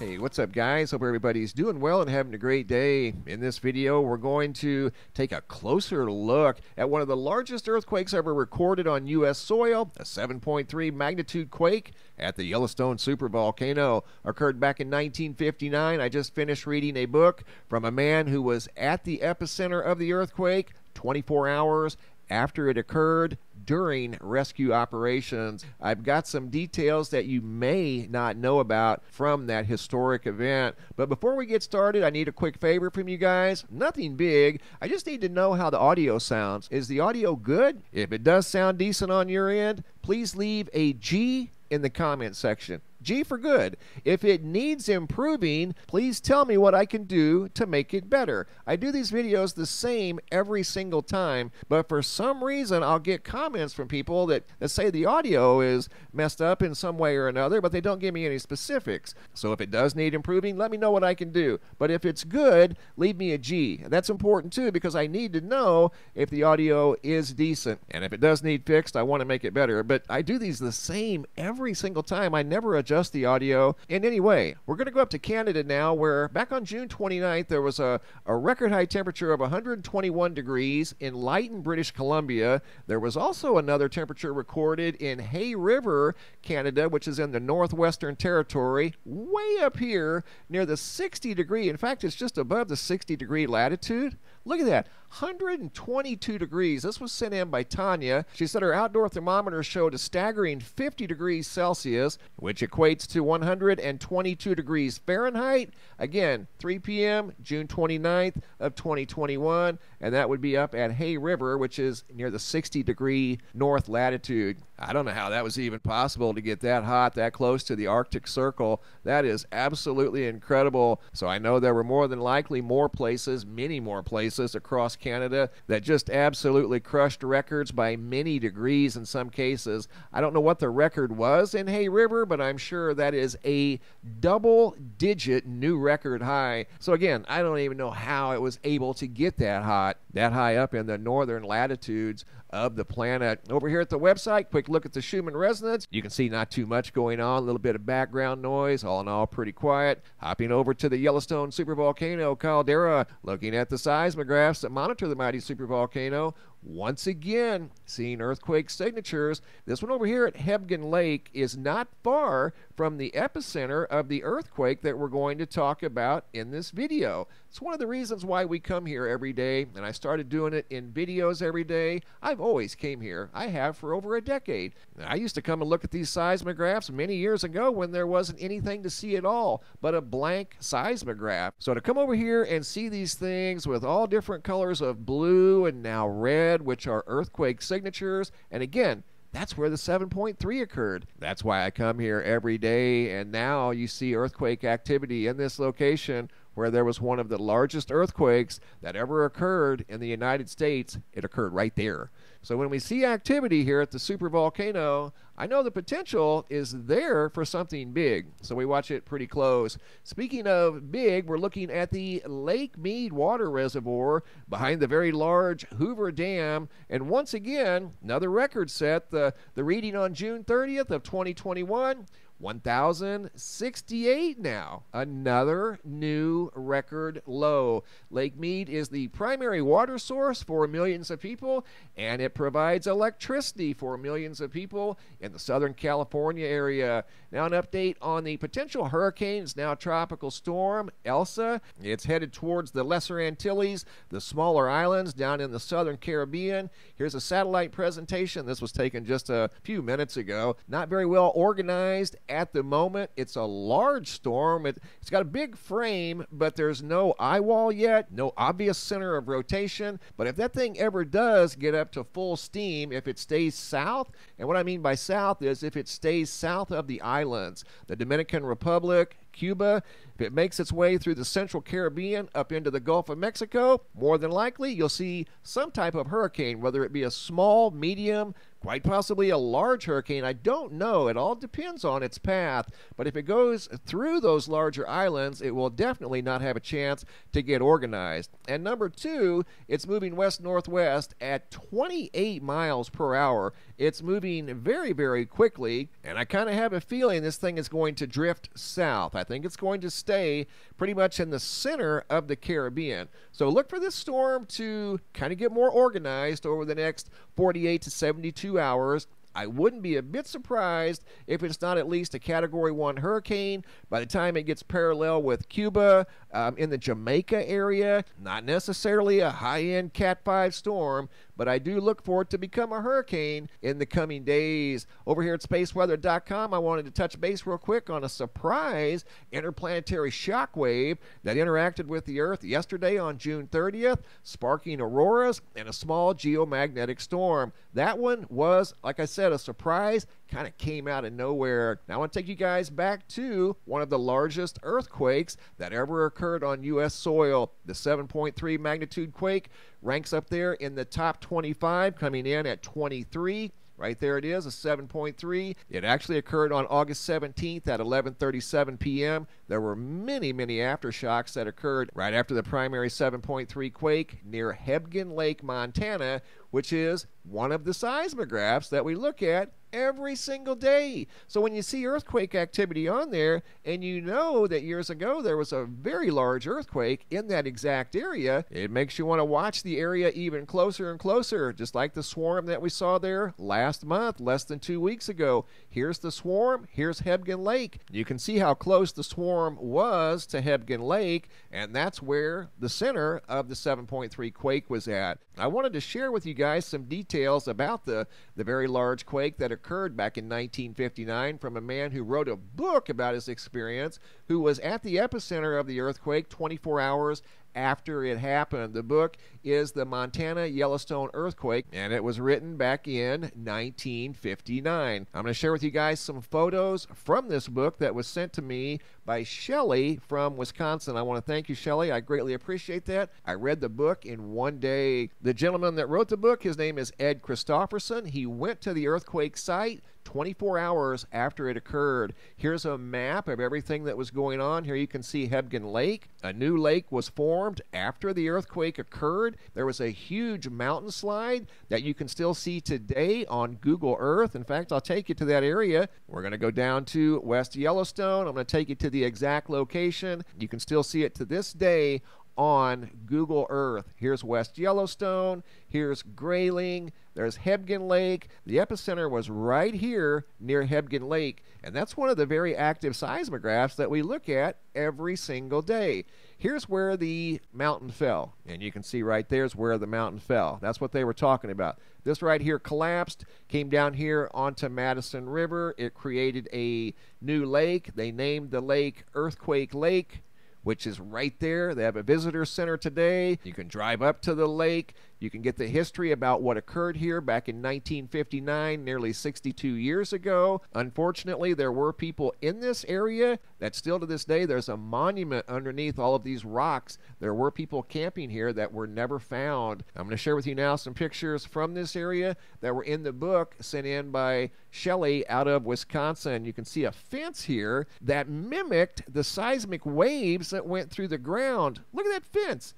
Hey, what's up guys? Hope everybody's doing well and having a great day. In this video, we're going to take a closer look at one of the largest earthquakes ever recorded on U.S. soil, a 7.3 magnitude quake at the Yellowstone supervolcano. Occurred back in 1959. I just finished reading a book from a man who was at the epicenter of the earthquake 24 hours after it occurred during rescue operations. I've got some details that you may not know about from that historic event. But before we get started, I need a quick favor from you guys. Nothing big. I just need to know how the audio sounds. Is the audio good? If it does sound decent on your end, please leave a G in the comment section. G for good. If it needs improving, please tell me what I can do to make it better. I do these videos the same every single time, but for some reason I'll get comments from people that, that say the audio is messed up in some way or another, but they don't give me any specifics. So if it does need improving, let me know what I can do. But if it's good, leave me a G. That's important too because I need to know if the audio is decent. And if it does need fixed, I want to make it better. But I do these the same every single time. I never adjust adjust the audio in any way. We're going to go up to Canada now, where back on June 29th, there was a, a record high temperature of 121 degrees in Lytton, British Columbia. There was also another temperature recorded in Hay River, Canada, which is in the Northwestern Territory, way up here near the 60 degree. In fact, it's just above the 60 degree latitude. Look at that. 122 degrees. This was sent in by Tanya. She said her outdoor thermometer showed a staggering 50 degrees Celsius, which equates to 122 degrees Fahrenheit. Again, 3 p.m., June 29th of 2021, and that would be up at Hay River, which is near the 60 degree north latitude. I don't know how that was even possible to get that hot that close to the Arctic Circle. That is absolutely incredible. So I know there were more than likely more places, many more places across Canada that just absolutely crushed records by many degrees in some cases. I don't know what the record was in Hay River, but I'm sure that is a double digit new record high. So again, I don't even know how it was able to get that hot, that high up in the northern latitudes of the planet. Over here at the website, quick look at the Schumann resonance. You can see not too much going on, a little bit of background noise, all in all pretty quiet. Hopping over to the Yellowstone supervolcano caldera, looking at the seismographs that monitor the mighty supervolcano. Once again, seeing earthquake signatures. This one over here at Hebgen Lake is not far from the epicenter of the earthquake that we're going to talk about in this video. It's one of the reasons why we come here every day, and I started doing it in videos every day. I've always came here. I have for over a decade. I used to come and look at these seismographs many years ago when there wasn't anything to see at all but a blank seismograph. So to come over here and see these things with all different colors of blue and now red, which are earthquake signatures, and again, that's where the 7.3 occurred. That's why I come here every day, and now you see earthquake activity in this location where there was one of the largest earthquakes that ever occurred in the United States. It occurred right there. So when we see activity here at the supervolcano, I know the potential is there for something big. So we watch it pretty close. Speaking of big, we're looking at the Lake Mead water reservoir behind the very large Hoover Dam. And once again, another record set. The, the reading on June 30th of 2021 1,068 now. Another new record low. Lake Mead is the primary water source for millions of people, and it provides electricity for millions of people in the Southern California area. Now, an update on the potential hurricane. It's now tropical storm Elsa. It's headed towards the Lesser Antilles, the smaller islands down in the Southern Caribbean. Here's a satellite presentation. This was taken just a few minutes ago. Not very well organized at the moment. It's a large storm. It, has got a big frame, but there's no eye wall yet, no obvious center of rotation. But if that thing ever does get up to full steam, if it stays south, and what I mean by south is if it stays south of the islands, the Dominican Republic, Cuba, If it makes its way through the central Caribbean up into the Gulf of Mexico, more than likely you'll see some type of hurricane, whether it be a small, medium, quite possibly a large hurricane. I don't know. It all depends on its path. But if it goes through those larger islands, it will definitely not have a chance to get organized. And number two, it's moving west northwest at 28 miles per hour. It's moving very, very quickly. And I kind of have a feeling this thing is going to drift south. I think it's going to stay pretty much in the center of the Caribbean. So look for this storm to kind of get more organized over the next 48 to 72 hours. I wouldn't be a bit surprised if it's not at least a Category 1 hurricane by the time it gets parallel with Cuba um, in the Jamaica area. Not necessarily a high end Cat 5 storm, but I do look for it to become a hurricane in the coming days. Over here at spaceweather.com, I wanted to touch base real quick on a surprise interplanetary shock wave that interacted with the Earth yesterday on June 30th, sparking auroras and a small geomagnetic storm. That one was, like I said, a surprise kind of came out of nowhere. Now I want to take you guys back to one of the largest earthquakes that ever occurred on U.S. soil. The 7.3 magnitude quake ranks up there in the top 25, coming in at 23. Right there it is, a 7.3. It actually occurred on August 17th at 11:37 p.m. There were many, many aftershocks that occurred right after the primary 7.3 quake near Hebgen Lake, Montana, which is one of the seismographs that we look at every single day. So when you see earthquake activity on there, and you know that years ago there was a very large earthquake in that exact area, it makes you want to watch the area even closer and closer, just like the swarm that we saw there last month, less than two weeks ago. Here's the swarm, here's Hebgen Lake. You can see how close the swarm was to Hebgen Lake, and that's where the center of the 7.3 quake was at. I wanted to share with you guys some details about the, the very large quake that occurred back in 1959 from a man who wrote a book about his experience, who was at the epicenter of the earthquake 24 hours after it happened. The book is The Montana Yellowstone Earthquake, and it was written back in 1959. I'm going to share with you guys some photos from this book that was sent to me by Shelley from Wisconsin. I want to thank you, Shelley. I greatly appreciate that. I read the book in one day. The gentleman that wrote the book, his name is Ed Christopherson. He went to the earthquake site 24 hours after it occurred. Here's a map of everything that was going on. Here you can see Hebgen Lake. A new lake was formed after the earthquake occurred. There was a huge mountain slide that you can still see today on Google Earth. In fact, I'll take you to that area. We're going to go down to West Yellowstone. I'm going to take you to the exact location. You can still see it to this day on Google Earth. Here's West Yellowstone, here's Grayling, there's Hebgen Lake. The epicenter was right here near Hebgen Lake, and that's one of the very active seismographs that we look at every single day. Here's where the mountain fell, and you can see right there's where the mountain fell. That's what they were talking about. This right here collapsed, came down here onto Madison River. It created a new lake. They named the lake Earthquake Lake which is right there. They have a visitor center today. You can drive up to the lake. You can get the history about what occurred here back in 1959, nearly 62 years ago. Unfortunately, there were people in this area that still to this day, there's a monument underneath all of these rocks. There were people camping here that were never found. I'm going to share with you now some pictures from this area that were in the book sent in by Shelley out of Wisconsin. You can see a fence here that mimicked the seismic waves that went through the ground. Look at that fence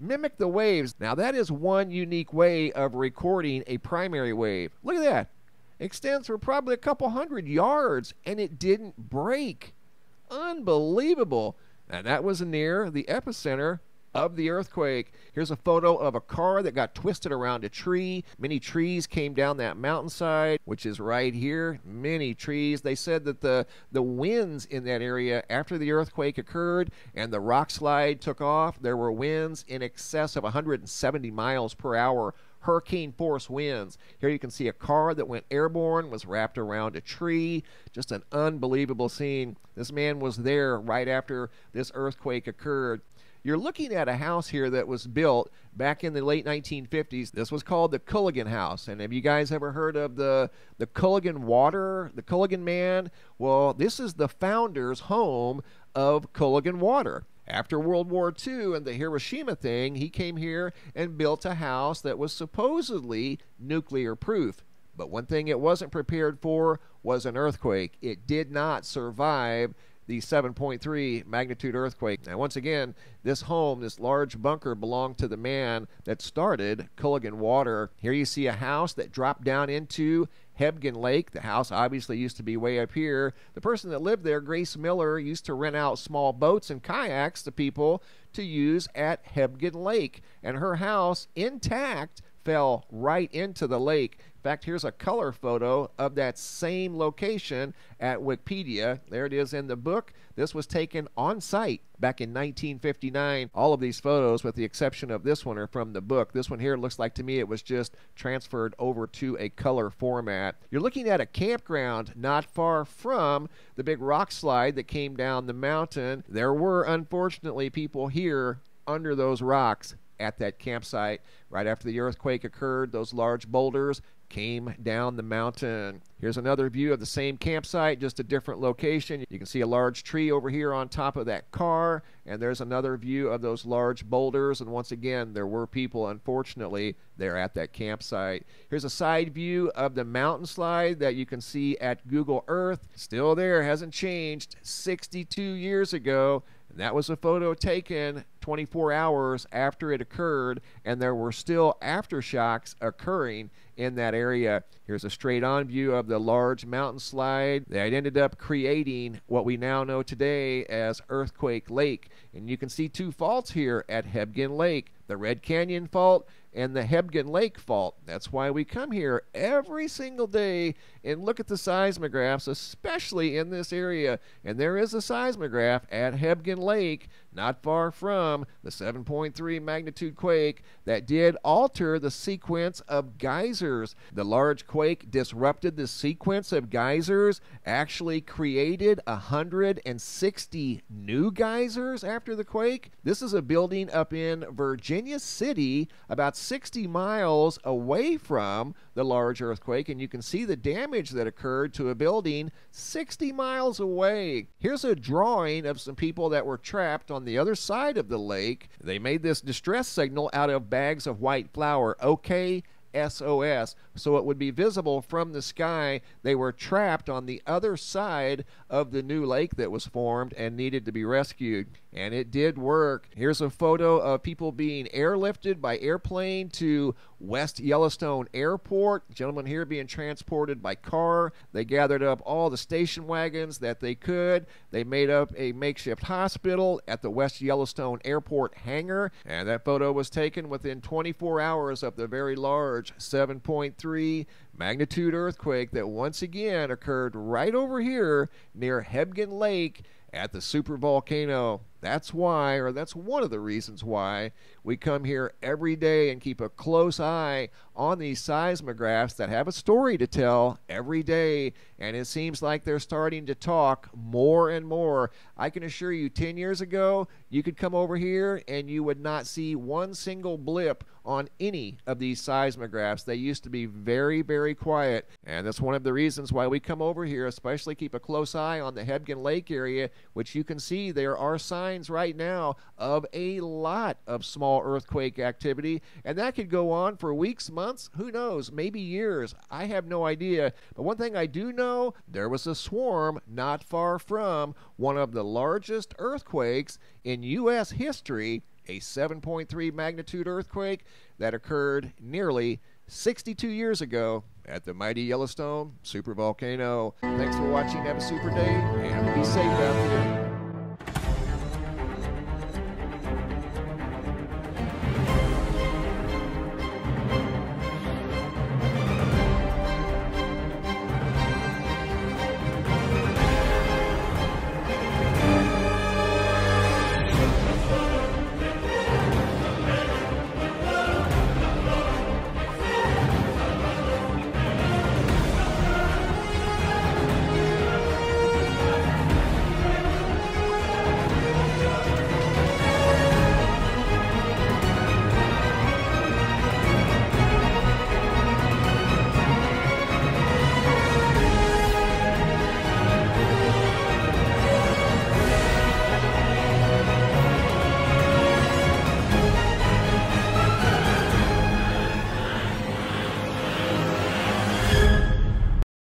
mimic the waves. Now, that is one unique way of recording a primary wave. Look at that. Extends for probably a couple hundred yards, and it didn't break. Unbelievable. And that was near the epicenter of the earthquake. Here's a photo of a car that got twisted around a tree. Many trees came down that mountainside, which is right here. Many trees. They said that the, the winds in that area after the earthquake occurred and the rock slide took off, there were winds in excess of 170 miles per hour hurricane force winds. Here you can see a car that went airborne, was wrapped around a tree. Just an unbelievable scene. This man was there right after this earthquake occurred. You're looking at a house here that was built back in the late 1950s. This was called the Culligan House. And have you guys ever heard of the, the Culligan Water, the Culligan Man? Well, this is the founder's home of Culligan Water. After World War II and the Hiroshima thing, he came here and built a house that was supposedly nuclear proof. But one thing it wasn't prepared for was an earthquake. It did not survive the 7.3 magnitude earthquake. Now, once again, this home, this large bunker, belonged to the man that started Culligan Water. Here you see a house that dropped down into Hebgen Lake. The house obviously used to be way up here. The person that lived there, Grace Miller, used to rent out small boats and kayaks to people to use at Hebgen Lake. And her house, intact, fell right into the lake. In fact, here's a color photo of that same location at Wikipedia. There it is in the book. This was taken on site back in 1959. All of these photos, with the exception of this one, are from the book. This one here looks like to me it was just transferred over to a color format. You're looking at a campground not far from the big rock slide that came down the mountain. There were, unfortunately, people here under those rocks at that campsite. Right after the earthquake occurred, those large boulders came down the mountain. Here's another view of the same campsite, just a different location. You can see a large tree over here on top of that car, and there's another view of those large boulders. And once again, there were people, unfortunately, there at that campsite. Here's a side view of the mountain slide that you can see at Google Earth. Still there, hasn't changed. 62 years ago, and that was a photo taken 24 hours after it occurred, and there were still aftershocks occurring in that area. Here's a straight on view of the large mountain slide that ended up creating what we now know today as Earthquake Lake. And you can see two faults here at Hebgen Lake the Red Canyon Fault and the Hebgen Lake Fault. That's why we come here every single day and look at the seismographs, especially in this area. And there is a seismograph at Hebgen Lake, not far from the 7.3 magnitude quake that did alter the sequence of geysers. The large quake disrupted the sequence of geysers, actually created 160 new geysers after the quake. This is a building up in Virginia City, about 60 miles away from the large earthquake, and you can see the damage that occurred to a building 60 miles away. Here's a drawing of some people that were trapped on the other side of the lake. They made this distress signal out of bags of white flour. Okay, SOS, so it would be visible from the sky. They were trapped on the other side of the new lake that was formed and needed to be rescued. And it did work. Here's a photo of people being airlifted by airplane to West Yellowstone Airport. Gentlemen here being transported by car. They gathered up all the station wagons that they could. They made up a makeshift hospital at the West Yellowstone Airport hangar. And that photo was taken within 24 hours of the very large 7.3 magnitude earthquake that once again occurred right over here near Hebgen Lake at the supervolcano. That's why, or that's one of the reasons why, we come here every day and keep a close eye on these seismographs that have a story to tell every day. And it seems like they're starting to talk more and more. I can assure you, 10 years ago, you could come over here and you would not see one single blip on any of these seismographs. They used to be very, very quiet. And that's one of the reasons why we come over here, especially keep a close eye on the Hebgen Lake area, which you can see there are signs right now of a lot of small earthquake activity. And that could go on for weeks, months, who knows, maybe years. I have no idea. But one thing I do know there was a swarm not far from one of the largest earthquakes in U.S. history a 7.3 magnitude earthquake that occurred nearly 62 years ago at the mighty Yellowstone supervolcano. Thanks for watching. Have a super day and be safe out there.